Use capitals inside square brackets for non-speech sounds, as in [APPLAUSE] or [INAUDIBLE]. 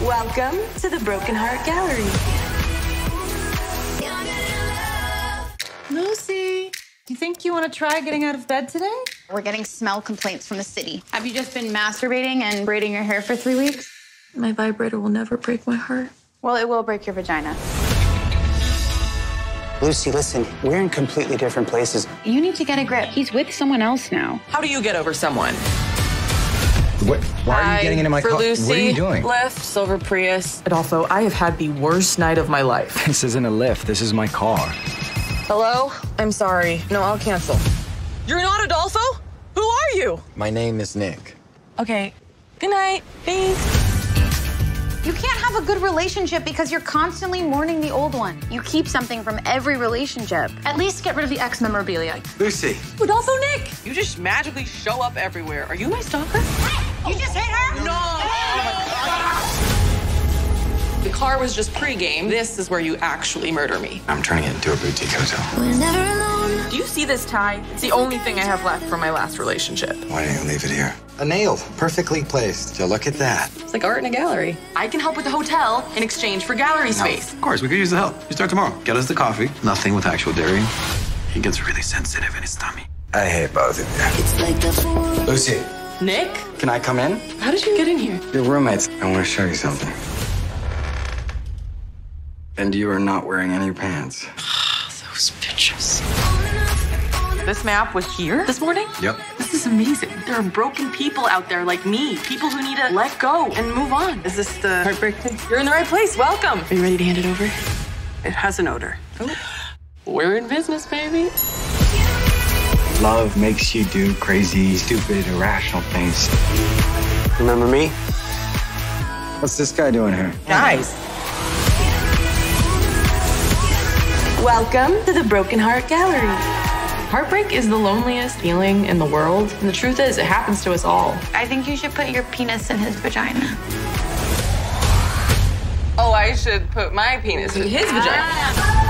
Welcome to the Broken Heart Gallery. Lucy, do you think you want to try getting out of bed today? We're getting smell complaints from the city. Have you just been masturbating and braiding your hair for three weeks? My vibrator will never break my heart. Well, it will break your vagina. Lucy, listen, we're in completely different places. You need to get a grip. He's with someone else now. How do you get over someone? What, why are Hi, you getting into my car? Lucy, What are you doing? Lyft, silver Prius. Adolfo, I have had the worst night of my life. [LAUGHS] This isn't a Lyft. This is my car. Hello? I'm sorry. No, I'll cancel. You're not Adolfo? Who are you? My name is Nick. Okay. Good night. Thanks. You can't have a good relationship because you're constantly mourning the old one. You keep something from every relationship. At least get rid of the ex memorabilia. Lucy. Adolfo Nick! You just magically show up everywhere. Are you my stalker? You just hit her? No! The car was just pregame. This is where you actually murder me. I'm turning it into a boutique hotel. We're Never alone. Do you see this tie? It's the only thing I have left from my last relationship. Why didn't you leave it here? A nail, perfectly placed. You look at that. It's like art in a gallery. I can help with the hotel in exchange for gallery space. Of course, we could use the help. You start tomorrow. Get us the coffee. Nothing with actual dairy. He gets really sensitive in his tummy. I hate both of you. Lucy, Nick? can I come in? How did you get in here? Your roommates. I want to show you something. And you are not wearing any pants. [SIGHS] Those bitches. This map was here this morning? Yep. This is amazing. There are broken people out there like me. People who need to let go and move on. Is this the heartbreak thing? You're in the right place. Welcome. Are you ready to hand it over? It has an odor. Oh. We're in business, baby. Love makes you do crazy, stupid, irrational things. Remember me? What's this guy doing here? Guys. Welcome to the Broken Heart Gallery. Heartbreak is the loneliest feeling in the world. And the truth is, it happens to us all. I think you should put your penis in his vagina. Oh, I should put my penis in his vagina. Ah.